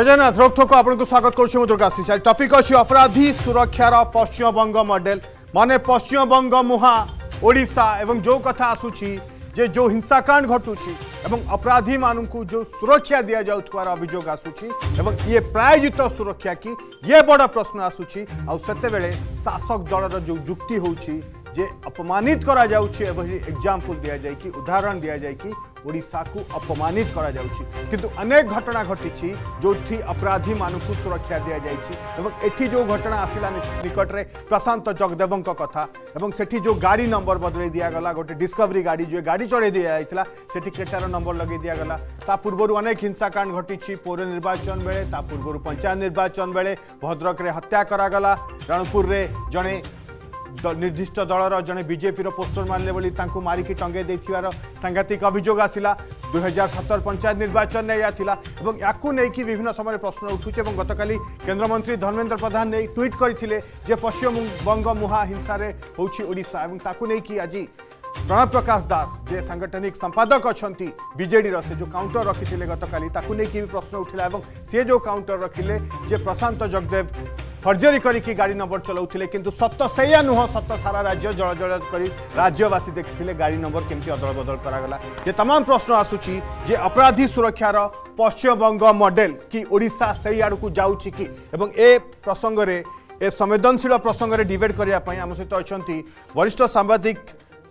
জয়জনাথ রোকঠোক আপনার স্বাগত করছি মু দুর্গা সিসা টপিক অছি অপরাধী সুরক্ষার পশ্চিমবঙ্গ মডেল মানে পশ্চিমবঙ্গ মুহা ওড়িশা এবং যে কথা আসুচি যে যে হিংসাকাণ্ড ঘটুছি এবং অপরাধী মানুষ যে সুরক্ষা দিয়া যাওয়ার অভিযোগ আসুচি এবং ইয়ে প্রায়োজিত সুরক্ষা কি ইয়ে বড় প্রশ্ন আসুচি আতেবেলে শাসক দলর যে যুক্তি হচ্ছে जे अपमानित करा जाउछि एभली एग्जांपल दिया जाय कि, उदाहरण दिया जाय कि ओडिसा को अपमानित करा जाउछि किंतु अनेक घटना घटी जो अपराधी मानू सुरक्षा दिया जाइछि एवं जो घटना आसिला निकट रे प्रशांत जगदेवଙ୍କ कथा, एवं सेठी जो गाड़ी नंबर बदले दिया गला, गोटे डिस्कवरी गाड़ी जो गाड़ी चढ़े दिया जाइथिला सेठी नंबर लगे दिया गला। ता अनेक हिंसाकांड घटी पौर निर्वाचन बेले ता पंचायत निर्वाचन बेले भद्रक रे हत्या करा गला रणपुर रे নির্দিষ্ট দলর জনে বিজেপির পোস্টর মারলে বলে তাঁকু মারিকি টঙ্গাই দেওয়ার সাংঘাতিক অভিযোগ আসিলা দুই হাজার সতর পঞ্চায়েত নির্বাচন ইয়া লা এবং এখন নেই বিভিন্ন সময় প্রশ্ন উঠুছে এবং গতকাল কেন্দ্রমন্ত্রী ধর্মেন্দ্র প্রধান নেই টুইট করে যে পশ্চিমবঙ্গ মুহা হিংসার হচ্ছে ওড়শা এবং তাকে নেই আজ প্রণব প্রকাশ দাস যে সাংগঠনিক সম্পাদক অনেক বিজেডির সে যে কাউন্টর রক্ষি গতকাল তাকে নেই প্রশ্ন উঠিলা এবং সে যে কাউন্টর রখিলে যে প্রশান্ত জগদেব ফর্জরি করি গাড়ি নম্বর চলাউলে কিন্তু সত্য সেইয়া নুহ সত্য সারা রাজ্য জল জল করে রাজ্যবাসী দেখি গাড়ি নম্বর কেমতি অদল বদল করা যে তমাম প্রশ্ন আসুচি যে অপরাধী সুরক্ষার পশ্চিমবঙ্গ মডেল কি ওড়শা সেই আড়ক যাচ্ছি কি এবং এ প্রসঙ্গে এ সংবেদনশীল প্রসঙ্গে ডিবেট করা আম সহ অনেক বরিষ্ঠ সাংবাদিক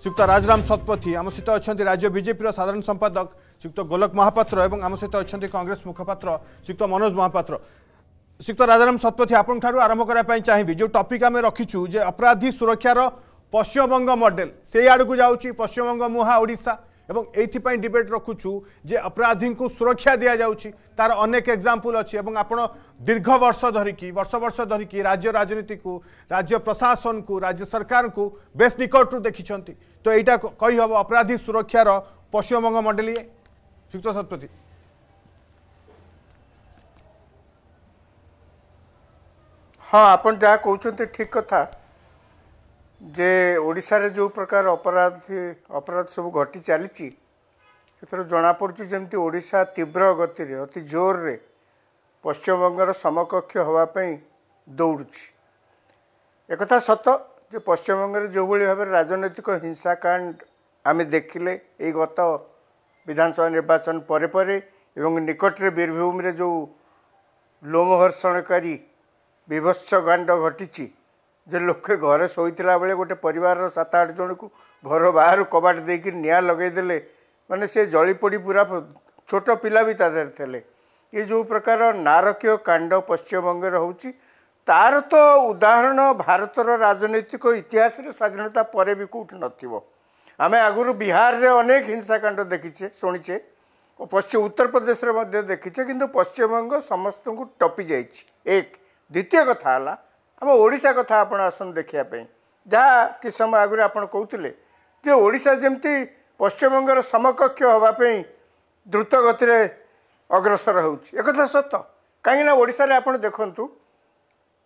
শ্রীযুক্ত রাজরাম শতপথী আম সহ অনেক রাজ্য বিজেপির সাধারণ সম্পাদক শ্রীযুক্ত গোলক মহাপাত্র এবং আম সহ অনেক কংগ্রেস মুখপাত্র শ্রীযুক্ত মনোজ মহাপাত্র ଶ୍ରୀକ୍ତ ରାଜାରାମ ଶତପଥୀ ଆପଣଙ୍କଠାରୁ ଆରମ୍ଭ କରିବା ପାଇଁ ଚାହିଁବି ଯେଉଁ ଟପିକ୍ ଆମେ ରଖିଛୁ ଯେ ଅପରାଧୀ ସୁରକ୍ଷାର ପଶ୍ଚିମବଙ୍ଗ ମଡେଲ ସେଇ ଆଡ଼କୁ ଯାଉଛି ପଶ୍ଚିମବଙ୍ଗ ମୁହାଁ ଓଡ଼ିଶା ଏବଂ ଏଇଥିପାଇଁ ଡିବେଟ୍ ରଖୁଛୁ ଯେ ଅପରାଧୀଙ୍କୁ ସୁରକ୍ଷା ଦିଆଯାଉଛି ତାର ଅନେକ ଏକ୍ଜାମ୍ପଲ୍ ଅଛି ଏବଂ ଆପଣ ଦୀର୍ଘ ବର୍ଷ ଧରିକି ବର୍ଷ ବର୍ଷ ଧରିକି ରାଜ୍ୟ ରାଜନୀତିକୁ ରାଜ୍ୟ ପ୍ରଶାସନକୁ ରାଜ୍ୟ ସରକାରଙ୍କୁ ବେଶ ନିକଟରୁ ଦେଖିଛନ୍ତି ତ ଏଇଟା କହିହେବ ଅପରାଧୀ ସୁରକ୍ଷାର ପଶ୍ଚିମବଙ୍ଗ ମଡେଲ ଇଏ ଶ୍ରୀକ୍ତ ଶତପଥୀ ହଁ ଆପଣ ଯାହା କହୁଛନ୍ତି ଠିକ୍ କଥା। ଯେ ଓଡ଼ିଶାରେ ଯେଉଁ ପ୍ରକାର ଅପରାଧ ଅପରାଧ ସବୁ ଘଟି ଚାଲିଛି ଏଥିରୁ ଜଣାପଡ଼ୁଛି ଯେମିତି ଓଡ଼ିଶା ତୀବ୍ର ଗତିରେ ଅତି ଜୋରରେ ପଶ୍ଚିମବଙ୍ଗର ସମକକ୍ଷ ହେବା ପାଇଁ ଦୌଡ଼ୁଛି। ଏକଥା ସତ ଯେ ପଶ୍ଚିମବଙ୍ଗରେ ଯେଉଁଭଳି ଭାବରେ ରାଜନୈତିକ ହିଂସାକାଣ୍ଡ ଆମେ ଦେଖିଲେ ଏଇ ଗତ ବିଧାନସଭା ନିର୍ବାଚନ ପରେ ପରେ ଏବଂ ନିକଟରେ ବୀରଭୂମରେ ଯେଉଁ ଲୋମହର୍ଷଣକାରୀ ବିଭତ୍ସ କାଣ୍ଡ ଘଟିଛି। ଯେ ଲୋକେ ଘରେ ଶୋଇଥିଲା ବେଳେ ଗୋଟେ ପରିବାରର ସାତ ଆଠ ଜଣକୁ ଘର ବାହାରୁ କବାଟ ଦେଇକି ନିଆଁ ଲଗାଇଦେଲେ। ମାନେ ସେ ଜଳିପୋଡ଼ି ପୁରା ଛୋଟ ପିଲା ବି ତା ଦେହରେ ଥିଲେ। ଏ ଯେଉଁ ପ୍ରକାର ନାରକୀୟ କାଣ୍ଡ ପଶ୍ଚିମବଙ୍ଗରେ ହେଉଛି ତାର ତ ଉଦାହରଣ ଭାରତର ରାଜନୈତିକ ଇତିହାସରେ ସ୍ୱାଧୀନତା ପରେ ବି କେଉଁଠି ନଥିବ। ଆମେ ଆଗରୁ ବିହାରରେ ଅନେକ ହିଂସାକାଣ୍ଡ ଦେଖିଛେ ଶୁଣିଛେ ଓ ପଶ୍ଚିମ ଉତ୍ତରପ୍ରଦେଶରେ ମଧ୍ୟ ଦେଖିଛେ କିନ୍ତୁ ପଶ୍ଚିମବଙ୍ଗ ସମସ୍ତଙ୍କୁ ଟପି ଯାଇଛି। ଏକ ଦ୍ୱିତୀୟ କଥା ହେଲା ଆମ ଓଡ଼ିଶା କଥା ଆପଣ ଆସନ୍ତୁ ଦେଖିବା ପାଇଁ। ଯାହା କିଛି ସମୟ ଆଗରୁ ଆପଣ କହୁଥିଲେ ଯେ ଓଡ଼ିଶା ଯେମିତି ପଶ୍ଚିମବଙ୍ଗର ସମକକ୍ଷ ହେବା ପାଇଁ ଦ୍ରୁତ ଗତିରେ ଅଗ୍ରସର ହେଉଛି। ଏକଥା ସତ। କାହିଁକିନା ଓଡ଼ିଶାରେ ଆପଣ ଦେଖନ୍ତୁ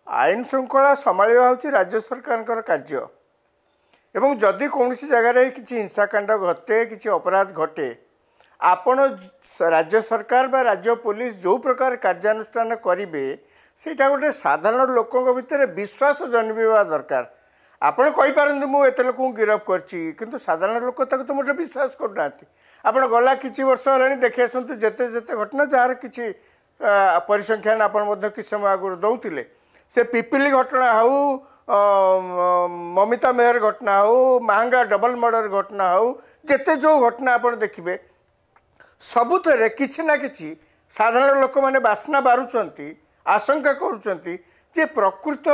ଆଇନ ଶୃଙ୍ଖଳା ସମ୍ଭାଳିବା ହେଉଛି ରାଜ୍ୟ ସରକାରଙ୍କର କାର୍ଯ୍ୟ। ଏବଂ ଯଦି କୌଣସି ଜାଗାରେ କିଛି ହିଂସାକାଣ୍ଡ ଘଟେ କିଛି ଅପରାଧ ଘଟେ ଆପଣ ରାଜ୍ୟ ସରକାର ବା ରାଜ୍ୟ ପୋଲିସ ଯେଉଁ ପ୍ରକାର କାର୍ଯ୍ୟାନୁଷ୍ଠାନ କରିବେ ସେଇଟା ଗୋଟେ ସାଧାରଣ ଲୋକଙ୍କ ଭିତରେ ବିଶ୍ୱାସ ଜନ୍ମିବା ଦରକାର। ଆପଣ କହିପାରନ୍ତି ମୁଁ ଏତେ ଲୋକଙ୍କୁ ଗିରଫ କରିଛି କିନ୍ତୁ ସାଧାରଣ ଲୋକ ତାକୁ ତ ମୋଟେ ବିଶ୍ୱାସ କରୁନାହାନ୍ତି। ଆପଣ ଗଲା କିଛି ବର୍ଷ ହେଲାଣି ଦେଖି ଆସନ୍ତୁ ଯେତେ ଯେତେ ଘଟଣା ଯାହାର କିଛି ପରିସଂଖ୍ୟାନ ଆପଣ ମଧ୍ୟ କିଛି ସମୟ ଆଗରୁ ଦେଉଥିଲେ। ସେ ପିପିଲି ଘଟଣା ହେଉ ମମିତା ମେହର ଘଟଣା ହେଉ ମାହାଙ୍ଗା ଡବଲ ମର୍ଡର ଘଟଣା ହେଉ ଯେତେ ଯେଉଁ ଘଟଣା ଆପଣ ଦେଖିବେ ସବୁଥିରେ କିଛି ନା କିଛି ସାଧାରଣ ଲୋକମାନେ ବାସ୍ନା ବାରୁଛନ୍ତି। ଆଶଙ୍କା କରୁଛନ୍ତି ଯେ ପ୍ରକୃତ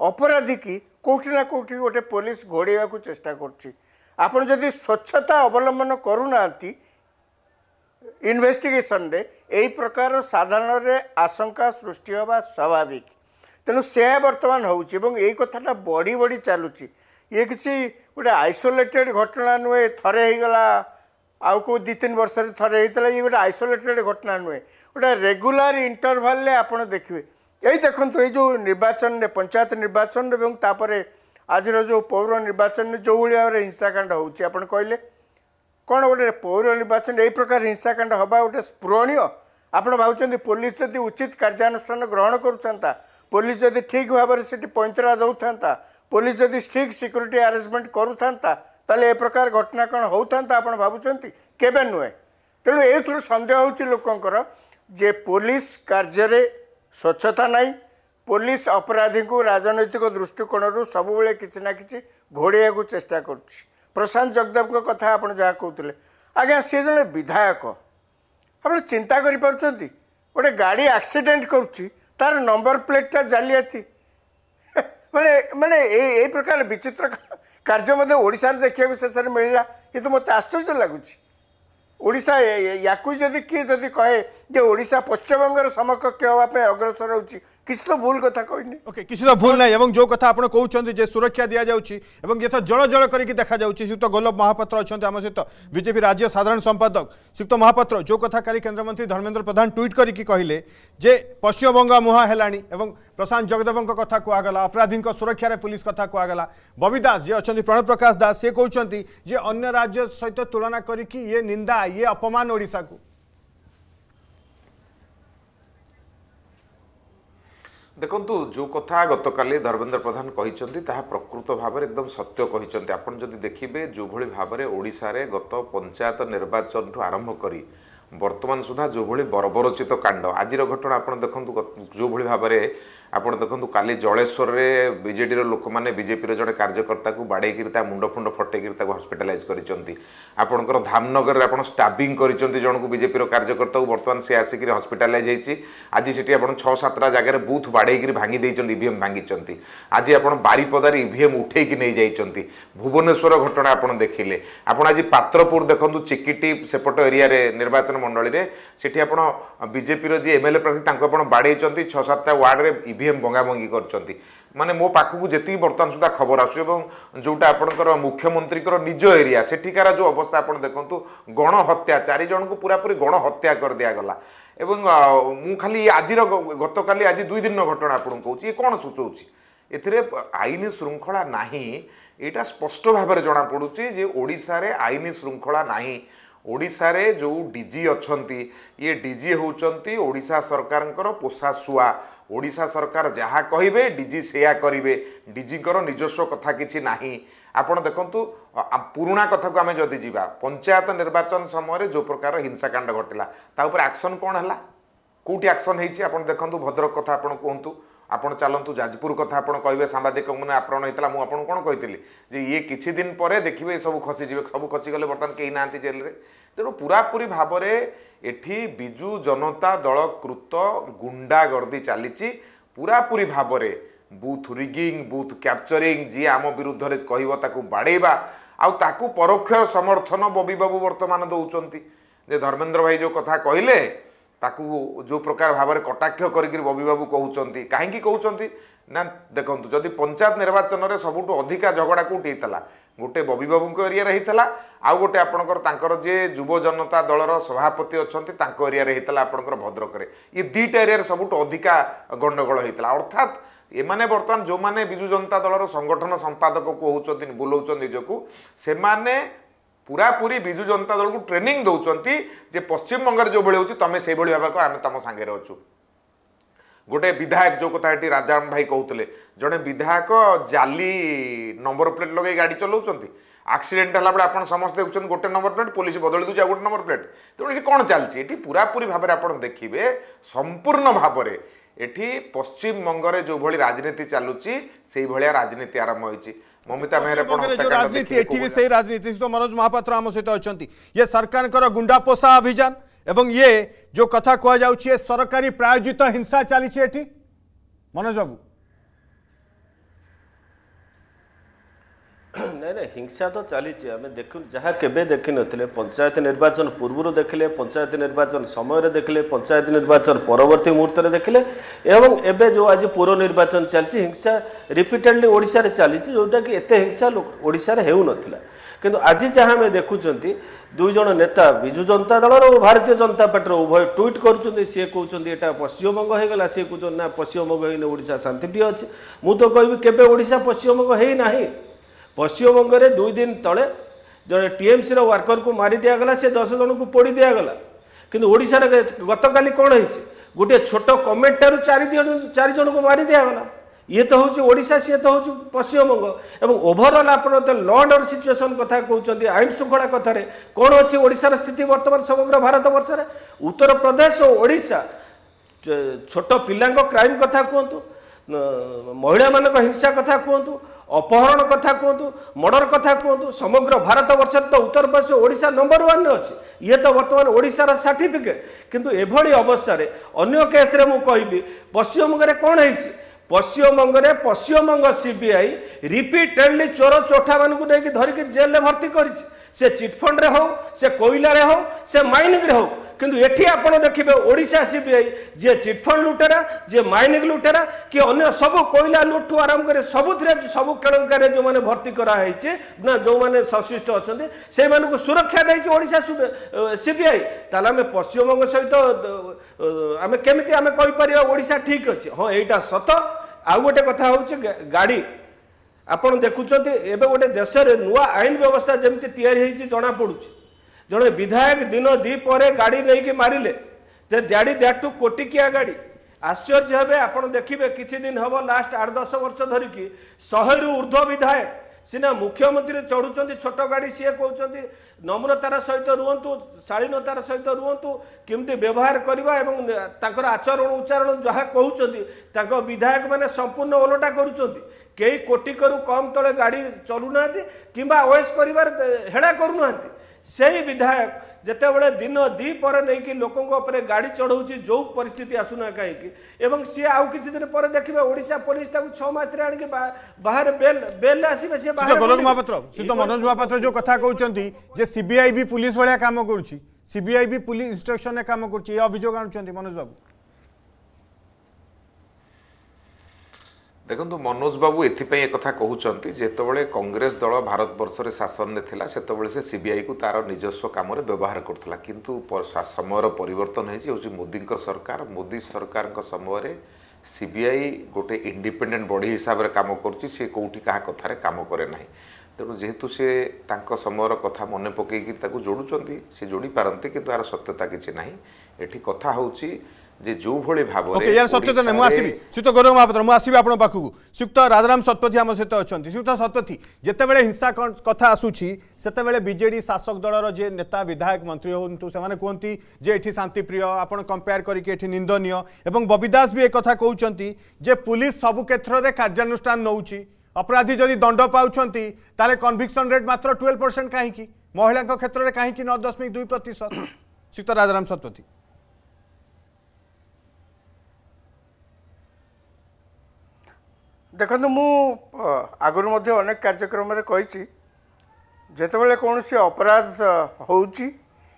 ଅପରାଧୀ କି କେଉଁଠି ନା କେଉଁଠି ଗୋଟେ ପୋଲିସ ଘୋଡ଼େଇବାକୁ ଚେଷ୍ଟା କରୁଛି। ଆପଣ ଯଦି ସ୍ୱଚ୍ଛତା ଅବଲମ୍ବନ କରୁନାହାନ୍ତି ଇନଭେଷ୍ଟିଗେସନରେ ଏହି ପ୍ରକାର ସାଧାରଣରେ ଆଶଙ୍କା ସୃଷ୍ଟି ହେବା ସ୍ୱାଭାବିକ। ତେଣୁ ସେୟା ବର୍ତ୍ତମାନ ହେଉଛି ଏବଂ ଏଇ କଥାଟା ବଢ଼ି ବଢ଼ି ଚାଲୁଛି। ଇଏ କିଛି ଗୋଟେ ଆଇସୋଲେଟେଡ଼ ଘଟଣା ନୁହେଁ ଥରେ ହେଇଗଲା ଆଉ କେଉଁ ଦୁଇ ତିନି ବର୍ଷରେ ଥରେ ହେଇଥିଲା ଇଏ ଗୋଟେ ଆଇସୋଲେଟେଡ଼ ଘଟଣା ନୁହେଁ। ଗୋଟେ ରେଗୁଲାର ଇଣ୍ଟରଭାଲରେ ଆପଣ ଦେଖିବେ। ଏଇ ଦେଖନ୍ତୁ ଏଇ ଯେଉଁ ନିର୍ବାଚନରେ ପଞ୍ଚାୟତ ନିର୍ବାଚନ ଏବଂ ତାପରେ ଆଜିର ଯେଉଁ ପୌର ନିର୍ବାଚନରେ ଯେଉଁଭଳି ଭାବରେ ହିଂସାକାଣ୍ଡ ହେଉଛି ଆପଣ କହିଲେ କ'ଣ ଗୋଟେ ପୌର ନିର୍ବାଚନ ଏଇ ପ୍ରକାର ହିଂସାକାଣ୍ଡ ହେବା ଗୋଟେ ସ୍ପୃହଣୀୟ ଆପଣ ଭାବୁଛନ୍ତି ପୋଲିସ ଯଦି ଉଚିତ କାର୍ଯ୍ୟାନୁଷ୍ଠାନ ଗ୍ରହଣ କରୁଥାନ୍ତା ପୋଲିସ ଯଦି ଠିକ୍ ଭାବରେ ସେଠି ପଇଁତରା ଦେଉଥାନ୍ତା ପୋଲିସ ଯଦି ଷ୍ଟ୍ରିକ୍ଟ ସିକ୍ୟୁରିଟି ଆରେଞ୍ଜମେଣ୍ଟ କରୁଥାନ୍ତା ତାହେଲେ ଏ ପ୍ରକାର ଘଟଣା କ'ଣ ହେଉଥାନ୍ତା ଆପଣ ଭାବୁଛନ୍ତି? କେବେ ନୁହେଁ। ତେଣୁ ଏଇଥିରୁ ସନ୍ଦେହ ହେଉଛି ଲୋକଙ୍କର ଯେ ପୋଲିସ କାର୍ଯ୍ୟରେ ସ୍ୱଚ୍ଛତା ନାହିଁ ପୋଲିସ ଅପରାଧୀଙ୍କୁ ରାଜନୈତିକ ଦୃଷ୍ଟିକୋଣରୁ ସବୁବେଳେ କିଛି ନା କିଛି ଘୋଡ଼େଇବାକୁ ଚେଷ୍ଟା କରୁଛି। ପ୍ରଶାନ୍ତ ଜଗଦେବଙ୍କ କଥା ଆପଣ ଯାହା କହୁଥିଲେ। ଆଜ୍ଞା ସେ ଜଣେ ବିଧାୟକ। ଆପଣ ଚିନ୍ତା କରିପାରୁଛନ୍ତି? ଗୋଟେ ଗାଡ଼ି ଆକ୍ସିଡେଣ୍ଟ କରୁଛି ତାର ନମ୍ବର ପ୍ଲେଟ୍ଟା ଜାଲିଆତି। ମାନେ ମାନେ ଏଇ ଏଇ ପ୍ରକାର ବିଚିତ୍ର କାର୍ଯ୍ୟ ମଧ୍ୟ ଓଡ଼ିଶାରେ ଦେଖିବାକୁ ଶେଷରେ ମିଳିଲା। କିନ୍ତୁ ମୋତେ ଆଶ୍ଚର୍ଯ୍ୟ ଲାଗୁଛି। ଓଡ଼ିଶା ୟାକୁ ଯଦି କିଏ ଯଦି କହେ ଯେ ଓଡ଼ିଶା ପଶ୍ଚିମବଙ୍ଗର ସମକକ୍ଷ ହେବା ପାଇଁ ଅଗ୍ରସର ହେଉଛି କିଛି ତ ଭୁଲ କଥା କହିନି ଓକେ କିଛି ତ ଭୁଲ ନାହିଁ ଏବଂ ଯେଉଁ କଥା ଆପଣ କହୁଛନ୍ତି ଯେ ସୁରକ୍ଷା ଦିଆଯାଉଛି ଏବଂ ଯେ ତ ଜଳ ଜଳ କରିକି ଦେଖାଯାଉଛି ଶ୍ରୀଯୁକ୍ତ ଗୋଲବ ମହାପାତ୍ର ଅଛନ୍ତି ଆମ ସହିତ ବିଜେପି ରାଜ୍ୟ ସାଧାରଣ ସମ୍ପାଦକ ଶ୍ରୀଯୁକ୍ତ ମହାପାତ୍ର ଯେଉଁ କଥା କାଲି କେନ୍ଦ୍ରମନ୍ତ୍ରୀ ଧର୍ମେନ୍ଦ୍ର ପ୍ରଧାନ ଟ୍ୱିଟ୍ କରିକି କହିଲେ ଯେ ପଶ୍ଚିମବଙ୍ଗ ମୁହାଁ ହେଲାଣି ଏବଂ ପ୍ରଶାନ୍ତ ଜଗଦେବଙ୍କ କଥା କୁହାଗଲା ଅପରାଧୀଙ୍କ ସୁରକ୍ଷାରେ ପୁଲିସ କଥା କୁହାଗଲା ବବି ଦାସ ଯିଏ ଅଛନ୍ତି ପ୍ରଣବପ୍ରକାଶ ଦାସ ସେ କହୁଛନ୍ତି ଯେ ଅନ୍ୟ ରାଜ୍ୟ ସହିତ ତୁଳନା କରିକି ଇଏ ନିନ୍ଦା ଇଏ ଅପମାନ ଓଡ଼ିଶାକୁ ଦେଖନ୍ତୁ ଯେଉଁ କଥା ଗତକାଲି ଧର୍ମେନ୍ଦ୍ର ପ୍ରଧାନ କହିଛନ୍ତି ତାହା ପ୍ରକୃତ ଭାବରେ ଏକଦମ ସତ୍ୟ କହିଛନ୍ତି। ଆପଣ ଯଦି ଦେଖିବେ ଯେଉଁଭଳି ଭାବରେ ଓଡ଼ିଶାରେ ଗତ ପଞ୍ଚାୟତ ନିର୍ବାଚନଠୁ ଆରମ୍ଭ କରି ବର୍ତ୍ତମାନ ସୁଦ୍ଧା ଯେଉଁଭଳି ବର୍ବରୋଚିତ କାଣ୍ଡ ଆଜିର ଘଟଣା ଆପଣ ଦେଖନ୍ତୁ ଯେଉଁଭଳି ଭାବରେ ଆପଣ ଦେଖନ୍ତୁ କାଲି ଜଳେଶ୍ୱରରେ ବିଜେଡ଼ିର ଲୋକମାନେ ବିଜେପିର ଜଣେ କାର୍ଯ୍ୟକର୍ତ୍ତାକୁ ବାଡ଼େଇକିରି ତା ମୁଣ୍ଡ ଫୁଣ୍ଡ ଫଟେଇକିରି ତାକୁ ହସ୍ପିଟାଲାଇଜ୍ କରିଛନ୍ତି ଆପଣଙ୍କର ଧାମନଗରରେ ଆପଣ ଷ୍ଟାବିଂ କରିଛନ୍ତି ଜଣକୁ ବିଜେପିର କାର୍ଯ୍ୟକର୍ତ୍ତାକୁ ବର୍ତ୍ତମାନ ସେ ଆସିକିରି ହସ୍ପିଟାଲାଇଜ୍ ହେଇଛି ଆଜି ସେଠି ଆପଣ ଛଅ ସାତଟା ଜାଗାରେ ବୁଥ୍ ବାଡ଼େଇକିରି ଭାଙ୍ଗି ଦେଇଛନ୍ତି ଇଭିଏମ୍ ଭାଙ୍ଗିଛନ୍ତି ଆଜି ଆପଣ ବାରିପଦାରେ ଇଭିଏମ୍ ଉଠେଇକି ନେଇଯାଇଛନ୍ତି ଭୁବନେଶ୍ୱର ଘଟଣା ଆପଣ ଦେଖିଲେ ଆପଣ ଆଜି ପାତ୍ରପୁର ଦେଖନ୍ତୁ ଚିକିଟି ସେପଟ ଏରିଆରେ ନିର୍ବାଚନ ମଣ୍ଡଳୀରେ ସେଠି ଆପଣ ବିଜେପିର ଯିଏ ଏମ୍ଏଲ୍ଏ ପ୍ରାର୍ଥୀ ତାଙ୍କୁ ଆପଣ ବାଡ଼େଇଛନ୍ତି ଛଅ ସାତଟା ୱାର୍ଡରେ ଇଭିଏମ୍ ଭଙ୍ଗାଭଙ୍ଗି କରିଛନ୍ତି। ମାନେ ମୋ ପାଖକୁ ଯେତିକି ବର୍ତ୍ତମାନ ସୁଦ୍ଧା ଖବର ଆସୁଛି ଏବଂ ଯୋଉଟା ଆପଣଙ୍କର ମୁଖ୍ୟମନ୍ତ୍ରୀଙ୍କର ନିଜ ଏରିଆ ସେଠିକାର ଯୋଉ ଅବସ୍ଥା ଆପଣ ଦେଖନ୍ତୁ ଗଣହତ୍ୟା ଚାରି ଜଣଙ୍କୁ ପୁରାପୁରି ଗଣହତ୍ୟା କରିଦିଆଗଲା। ଏବଂ ମୁଁ ଖାଲି ଆଜିର ଗତକାଲି ଆଜି ଦୁଇ ଦିନର ଘଟଣା ଆପଣଙ୍କୁ କହୁଛି ଇଏ କ'ଣ ସୂଚଉଛି? ଏଥିରେ ଆଇନ ଶୃଙ୍ଖଳା ନାହିଁ। ଏଇଟା ସ୍ପଷ୍ଟ ଭାବରେ ଜଣାପଡ଼ୁଛି ଯେ ଓଡ଼ିଶାରେ ଆଇନ ଶୃଙ୍ଖଳା ନାହିଁ। ଓଡ଼ିଶାରେ ଯୋଉ ଡିଜି ଅଛନ୍ତି ଇଏ ଡିଜି ହେଉଛନ୍ତି ଓଡ଼ିଶା ସରକାରଙ୍କର ପୋଷା ଶୁଆ ଓଡ଼ିଶା ସରକାର ଯାହା କହିବେ ଡିଜି ସେୟା କରିବେ। ଡିଜିଙ୍କର ନିଜସ୍ୱ କଥା କିଛି ନାହିଁ। ଆପଣ ଦେଖନ୍ତୁ ପୁରୁଣା କଥାକୁ ଆମେ ଯଦି ଯିବା ପଞ୍ଚାୟତ ନିର୍ବାଚନ ସମୟରେ ଯୋଉ ପ୍ରକାର ହିଂସାକାଣ୍ଡ ଘଟିଲା ତା ଉପରେ ଆକ୍ସନ କ'ଣ ହେଲା? କୋଉଠି ଆକ୍ସନ ହେଇଛି? ଆପଣ ଦେଖନ୍ତୁ ଭଦ୍ରକ କଥା ଆପଣ କୁହନ୍ତୁ ଆପଣ ଚାଲନ୍ତୁ ଯାଜପୁର କଥା ଆପଣ କହିବେ ସାମ୍ବାଦିକ ମାନେ ଆକ୍ରମଣ ହେଇଥିଲା ମୁଁ ଆପଣଙ୍କୁ କ'ଣ କହିଥିଲି? ଯେ ଇଏ କିଛି ଦିନ ପରେ ଦେଖିବେ ଏ ସବୁ ଖସିଯିବେ ସବୁ ଖସିଗଲେ ବର୍ତ୍ତମାନ କେହି ନାହାନ୍ତି ଜେଲରେ। ତେଣୁ ପୁରାପୁରି ଭାବରେ এটি বিজু জনতা দল কৃত গুন্ডাগর্দি চালিছি পুরাপুরি ভাবরে বুথ রিগিং বুথ ক্যাপচরিং যিয়ে আম বিরুদ্ধে কহব তাকে বাড়াইবা আউ তাকে পরোক্ষ সমর্থন ববি বাবু বর্তমান দৌঁতি যে ধর্মেন্দ্র ভাই যে কথা কহিলে তাকে যে প্রকার ভাবে কটাক্ষ করি ববি বাবু কুমার কী কুমার না দেখুন যদি পঞ্চায়েত নির্বাচনের সবুঠ অধিকা ঝগড়া কোটি হয়েছিল গোটে ববি বাবুঙ্ এরিয়ার হয়েছিল ଆଉ ଗୋଟେ ଆପଣଙ୍କର ତାଙ୍କର ଯିଏ ଯୁବ ଜନତା ଦଳର ସଭାପତି ଅଛନ୍ତି ତାଙ୍କ ଏରିଆରେ ହେଇଥିଲା ଆପଣଙ୍କର ଭଦ୍ରକରେ। ଇଏ ଦିଟା ଏରିଆରେ ସବୁଠୁ ଅଧିକା ଗଣ୍ଡଗୋଳ ହେଇଥିଲା। ଅର୍ଥାତ୍ ଏମାନେ ବର୍ତ୍ତମାନ ଯୋଉମାନେ ବିଜୁ ଜନତା ଦଳର ସଂଗଠନ ସମ୍ପାଦକ କହୁଛନ୍ତି ବୁଲଉଛନ୍ତି ନିଜକୁ ସେମାନେ ପୁରାପୁରି ବିଜୁ ଜନତା ଦଳକୁ ଟ୍ରେନିଂ ଦଉଛନ୍ତି ଯେ ପଶ୍ଚିମବଙ୍ଗରେ ଯୋଉଭଳି ହଉଛି ତମେ ସେଇଭଳି ଭାବେ କର, ଆମେ ତମ ସାଙ୍ଗରେ ଅଛୁ। ଗୋଟେ ବିଧାୟକ ଯୋଉ କଥା ଏଠି ରାଜାରାମ ଭାଇ କହୁଥିଲେ ଜଣେ ବିଧାୟକ ଜାଲି ନମ୍ବର ପ୍ଲେଟ୍ ଲଗେଇ ଗାଡି ଚଲାଉଛନ୍ତି ଆକ୍ସିଡେଣ୍ଟ ହେଲା ବେଳେ ଆପଣ ସମସ୍ତେ ଦେଖୁଛନ୍ତି ଗୋଟେ ନମ୍ବର ପ୍ଲେଟ୍ ପୋଲିସ ବଦଳି ଦେଉଛି ଆଉ ଗୋଟେ ନମ୍ବର ପ୍ଲେଟ୍ ତେଣୁ ଏଠି କ'ଣ ଚାଲିଛି? ଏଠି ପୁରାପୁରି ଭାବରେ ଆପଣ ଦେଖିବେ ସମ୍ପୂର୍ଣ୍ଣ ଭାବରେ ଏଠି ପଶ୍ଚିମବଙ୍ଗରେ ଯେଉଁଭଳି ରାଜନୀତି ଚାଲୁଛି ସେଇଭଳିଆ ରାଜନୀତି ଆରମ୍ଭ ହୋଇଛି। ମମିତା ମେହର ରାଜନୀତି ଏଠି ବି ସେଇ ରାଜନୀତି। ସହିତ ମନୋଜ ମହାପାତ୍ର ଆମ ସହିତ ଅଛନ୍ତି। ଇଏ ସରକାରଙ୍କର ଗୁଣ୍ଡାପୋଷା ଅଭିଯାନ ଏବଂ ଇଏ ଯେଉଁ କଥା କୁହାଯାଉଛି ଏ ସରକାରୀ ପ୍ରାୟୋଜିତ ହିଂସା ଚାଲିଛି ଏଠି। ମନୋଜ ବାବୁ। ନାଇଁ ନାଇଁ ହିଂସା ତ ଚାଲିଛି। ଆମେ ଦେଖୁ ଯାହା କେବେ ଦେଖିନଥିଲେ ପଞ୍ଚାୟତ ନିର୍ବାଚନ ପୂର୍ବରୁ ଦେଖିଲେ ପଞ୍ଚାୟତ ନିର୍ବାଚନ ସମୟରେ ଦେଖିଲେ ପଞ୍ଚାୟତ ନିର୍ବାଚନ ପରବର୍ତ୍ତୀ ମୁହୂର୍ତ୍ତରେ ଦେଖିଲେ ଏବଂ ଏବେ ଯେଉଁ ଆଜି ପୌର ନିର୍ବାଚନ ଚାଲିଛି ହିଂସା ରିପିଟେଡଲି ଓଡ଼ିଶାରେ ଚାଲିଛି ଯେଉଁଟାକି ଏତେ ହିଂସା ଲୋକ- ଓଡ଼ିଶାରେ ହେଉନଥିଲା। କିନ୍ତୁ ଆଜି ଯାହା ଆମେ ଦେଖୁଛନ୍ତି ଦୁଇ ଜଣ ନେତା ବିଜୁ ଜନତା ଦଳର ଓ ଭାରତୀୟ ଜନତା ପାର୍ଟିର ଉଭୟ ଟ୍ୱିଟ୍ କରୁଛନ୍ତି ସିଏ କହୁଛନ୍ତି ଏଇଟା ପଶ୍ଚିମବଙ୍ଗ ହେଇଗଲା ସିଏ କହୁଛନ୍ତି ନା ପଶ୍ଚିମବଙ୍ଗ ହେଇନି ଓଡ଼ିଶା ଶାନ୍ତିପ୍ରିୟ ଅଛି। ମୁଁ ତ କହିବି କେବେ ଓଡ଼ିଶା ପଶ୍ଚିମବଙ୍ଗ ହେଇନାହିଁ? ପଶ୍ଚିମବଙ୍ଗରେ ଦୁଇ ଦିନ ତଳେ ଜଣେ ଟିଏମ୍ସିର ୱାର୍କରକୁ ମାରି ଦିଆଗଲା ସେ ଦଶ ଜଣଙ୍କୁ ପୋଡ଼ି ଦିଆଗଲା। କିନ୍ତୁ ଓଡ଼ିଶାରେ ଗତକାଲି କ'ଣ ହେଇଛି? ଗୋଟିଏ ଛୋଟ କମେଣ୍ଟଟାରୁ ଚାରି ଚାରି ଜଣଙ୍କୁ ମାରି ଦିଆଗଲା। ଇଏ ତ ହେଉଛି ଓଡ଼ିଶା ସିଏ ତ ହେଉଛି ପଶ୍ଚିମବଙ୍ଗ। ଏବଂ ଓଭରଅଲ୍ ଆପଣ ତ ଲ ଅର୍ଡର ସିଚୁଏସନ୍ କଥା କହୁଛନ୍ତି ଆଇନ ଶୃଙ୍ଖଳା କଥାରେ କ'ଣ ଅଛି ଓଡ଼ିଶାର ସ୍ଥିତି ବର୍ତ୍ତମାନ ସମଗ୍ର ଭାରତ ବର୍ଷରେ? ଉତ୍ତରପ୍ରଦେଶ ଓ ଓଡ଼ିଶା ଛୋଟ ପିଲାଙ୍କ କ୍ରାଇମ୍ କଥା କୁହନ୍ତୁ ମହିଳାମାନଙ୍କ ହିଂସା କଥା କୁହନ୍ତୁ ଅପହରଣ କଥା କୁହନ୍ତୁ ମର୍ଡର କଥା କୁହନ୍ତୁ ସମଗ୍ର ଭାରତ ବର୍ଷରେ ତ ଉତ୍ତରପ୍ରଦେଶ ଓଡ଼ିଶା ନମ୍ବର ୱାନ୍ରେ ଅଛି। ଇଏ ତ ବର୍ତ୍ତମାନ ଓଡ଼ିଶାର ସାର୍ଟିଫିକେଟ୍ କିନ୍ତୁ ଏଭଳି ଅବସ୍ଥାରେ ଅନ୍ୟ କେସ୍ରେ ମୁଁ କହିବି ପଶ୍ଚିମବଙ୍ଗରେ କ'ଣ ହେଇଛି? ପଶ୍ଚିମବଙ୍ଗରେ ପଶ୍ଚିମବଙ୍ଗ ସିବିଆଇ ରିପିଟେଡଲି ଚୋର ଚୋଠାମାନଙ୍କୁ ନେଇକି ଧରିକି ଜେଲରେ ଭର୍ତ୍ତି କରିଛି। সে চিটফন্ডে হোক, সে কইলারে হোক, সে মাইনিংরে হোক। কিন্তু এটি আপনার দেখবে, ওড়শা সিবিআই, যে চিটফন্ড লুটেরা, যে মাইনিং লুটেরা, কি অন্য সব কইলা লুটু আরম্ভ করে সবুথে সবু কেণকারে যে ভর্তি করা হয়েছে, না যে সশিষ্ট অনেক সেই মানুষ সুরক্ষা দিয়েছে ওড়শা সিবিআই। তাহলে আমি পশ্চিমবঙ্গ সহ আমি কমিটি আমি কইপার ওড়শা ঠিক অছে হ্যাঁ এইটা সত আউ গোটে কথা হচ্ছে গাড়ি ଆପଣ ଦେଖୁଛନ୍ତି ଏବେ ଗୋଟେ ଦେଶରେ ନୂଆ ଆଇନ ବ୍ୟବସ୍ଥା ଯେମିତି ତିଆରି ହେଇଛି ଜଣାପଡ଼ୁଛି ଜଣେ ବିଧାୟକ ଦିନ ଦି ପରେ ଗାଡ଼ି ନେଇକି ମାରିଲେ ଯେ ଗାଡ଼ି ଦ୍ୟାଟ୍ ଟୁ କୋଟିକିଆ ଗାଡ଼ି। ଆଶ୍ଚର୍ଯ୍ୟ ହେବେ ଆପଣ ଦେଖିବେ କିଛି ଦିନ ହେବ ଲାଷ୍ଟ ଆଠ ଦଶ ବର୍ଷ ଧରିକି ଶହେରୁ ଉର୍ଦ୍ଧ୍ୱ ବିଧାୟକ ସିନା ମୁଖ୍ୟମନ୍ତ୍ରୀ ଚଢ଼ୁଛନ୍ତି ଛୋଟ ଗାଡ଼ି ସିଏ କହୁଛନ୍ତି ନମ୍ରତାର ସହିତ ରୁହନ୍ତୁ ଶାଳୀନତାର ସହିତ ରୁହନ୍ତୁ କେମିତି ବ୍ୟବହାର କରିବା ଏବଂ ତାଙ୍କର ଆଚରଣ ଉଚ୍ଚାରଣ ଯାହା କହୁଛନ୍ତି ତାଙ୍କ ବିଧାୟକମାନେ ସମ୍ପୂର୍ଣ୍ଣ ଓଲଟା କରୁଛନ୍ତି କେହି କୋଟିକରୁ କମ୍ ତଳେ ଗାଡ଼ି ଚଲୁନାହାନ୍ତି କିମ୍ବା ଓଏସ୍ କରିବାରେ ହେଳା କରୁନାହାନ୍ତି ସେଇ ବିଧାୟକ ଯେତେବେଳେ ଦିନ ଦି ପରେ ନେଇକି ଲୋକଙ୍କ ଉପରେ ଗାଡ଼ି ଚଢ଼ଉଛି ଯେଉଁ ପରିସ୍ଥିତି ଆସୁନା କାହିଁକି ଏବଂ ସିଏ ଆଉ କିଛି ଦିନ ପରେ ଦେଖିବେ ଓଡ଼ିଶା ପୋଲିସ ତାକୁ ଛଅ ମାସରେ ଆଣିକି ବା- ବାହାରେ ବେଲ୍ ବେଲ୍ରେ ଆସିବେ ସିଏ ଶୀତ ବାହାରେ ଗୋଲକ ବୁଲିବେ। ମହାପାତ୍ର ଶୀତ ମନୋଜ ମହାପାତ୍ର ଯୋଉ କଥା କହୁଛନ୍ତି ଯେ ସିବିଆଇ ବି ପୁଲିସ ଭଳିଆ କାମ କରୁଛି ସିବିଆଇ ବି ପୁଲିସ ଇନଷ୍ଟ୍ରକ୍ସନରେ କାମ କରୁଛି ଏ ଅଭିଯୋଗ ଆଣୁଛନ୍ତି ମନୋଜ ବାବୁ ଦେଖନ୍ତୁ ମନୋଜ ବାବୁ ଏଥିପାଇଁ ଏକଥା କହୁଛନ୍ତି ଯେତେବେଳେ କଂଗ୍ରେସ ଦଳ ଭାରତବର୍ଷରେ ଶାସନରେ ଥିଲା ସେତେବେଳେ ସେ ସିବିଆଇକୁ ତାର ନିଜସ୍ୱ କାମରେ ବ୍ୟବହାର କରୁଥିଲା। କିନ୍ତୁ ସମୟର ପରିବର୍ତ୍ତନ ହେଇଛି ହେଉଛି ମୋଦିଙ୍କ ସରକାର। ମୋଦି ସରକାରଙ୍କ ସମୟରେ ସିବିଆଇ ଗୋଟେ ଇଣ୍ଡିପେଣ୍ଡେଣ୍ଟ ବଡି ହିସାବରେ କାମ କରୁଛି ସେ କୋଉଠି କାହା କଥାରେ କାମ କରେ ନାହିଁ। ତେଣୁ ଯେହେତୁ ସେ ତାଙ୍କ ସମୟର କଥା ମନେ ପକେଇକି ତାକୁ ଯୋଡୁଛନ୍ତି ସେ ଯୋଡି ପାରନ୍ତି କିନ୍ତୁ ଏହାର ସତ୍ୟତା କିଛି ନାହିଁ। ଏଠି କଥା ହଉଛି যে যেভাবে ভাবে ওকে ইয়ার সত্যতা মু আসিবি শ্রীযুক্ত গৌরব মহাপাত্র মু আসিবি আপনার পাখু শ্রীযুক্ত রাজারাম সতপথী আমার সহ অনেক শ্রীযুক্ত সতপথী যেতবে হিংসা কথা আসুচি সেতবে বিজেডি শাসক দলর যে নেতা বিধায়ক মন্ত্রী হুঁতু সে কুহতি যে এটি শান্তিপ্রিয় আপনার কম্পেয়ার করি এটি নিন্দনীয় এবং ববি দাস বি কথা কৌন যে পুলিশ সবু ক্ষেত্রে কার্যানুষ্ঠান নৌছি অপরাধী যদি দণ্ড পাচ্ছেন তাহলে কনভিকশন রেট মাত্র টুয়েলভ পরসেন্ট কাহি মহিলা ক্ষেত্রে কাহি ন দশমিক দুই প্রত শ্রীযুক্ত রাজারাম সতপথী ଦେଖନ୍ତୁ ମୁଁ ଆଗରୁ ମଧ୍ୟ ଅନେକ କାର୍ଯ୍ୟକ୍ରମରେ କହିଛି ଯେତେବେଳେ କୌଣସି ଅପରାଧ ହେଉଛି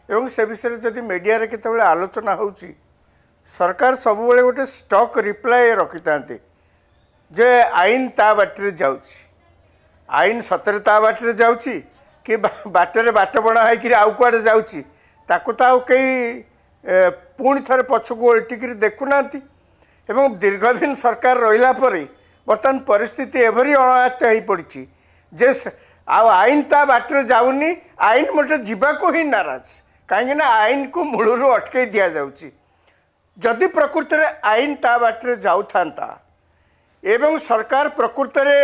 ଏବଂ ସେ ବିଷୟରେ ଯଦି ମିଡ଼ିଆରେ କେତେବେଳେ ଆଲୋଚନା ହେଉଛି ସରକାର ସବୁବେଳେ ଗୋଟେ ଷ୍ଟକ୍ ରିପ୍ଲାଏ ରଖିଥାନ୍ତି ଯେ ଆଇନ ତା ବାଟରେ ଯାଉଛି। ଆଇନ ସତରେ ତା ବାଟରେ ଯାଉଛି କି ବାଟରେ ବାଟ ବଣା ହେଇକିରି ଆଉ କୁଆଡ଼େ ଯାଉଛି ତାକୁ ତ ଆଉ କେହି ପୁଣି ଥରେ ପଛକୁ ଓଲଟିକିରି ଦେଖୁନାହାନ୍ତି। ଏବଂ ଦୀର୍ଘଦିନ ସରକାର ରହିଲା ପରେ ବର୍ତ୍ତମାନ ପରିସ୍ଥିତି ଏଭଳି ଅଣାୟତ୍ତ ହୋଇପଡ଼ିଛି। ଯେ ଆଉ ଆଇନ ତା ବାଟରେ ଯାଉନି ଆଇନ ମୋଟେ ଯିବାକୁ ହିଁ ନାରାଜ। କାହିଁକିନା ଆଇନକୁ ମୂଳରୁ ଅଟକେଇ ଦିଆଯାଉଛି। ଯଦି ପ୍ରକୃତରେ ଆଇନ ତା ବାଟରେ ଯାଉଥାନ୍ତା ଏବଂ ସରକାର ପ୍ରକୃତରେ